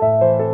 you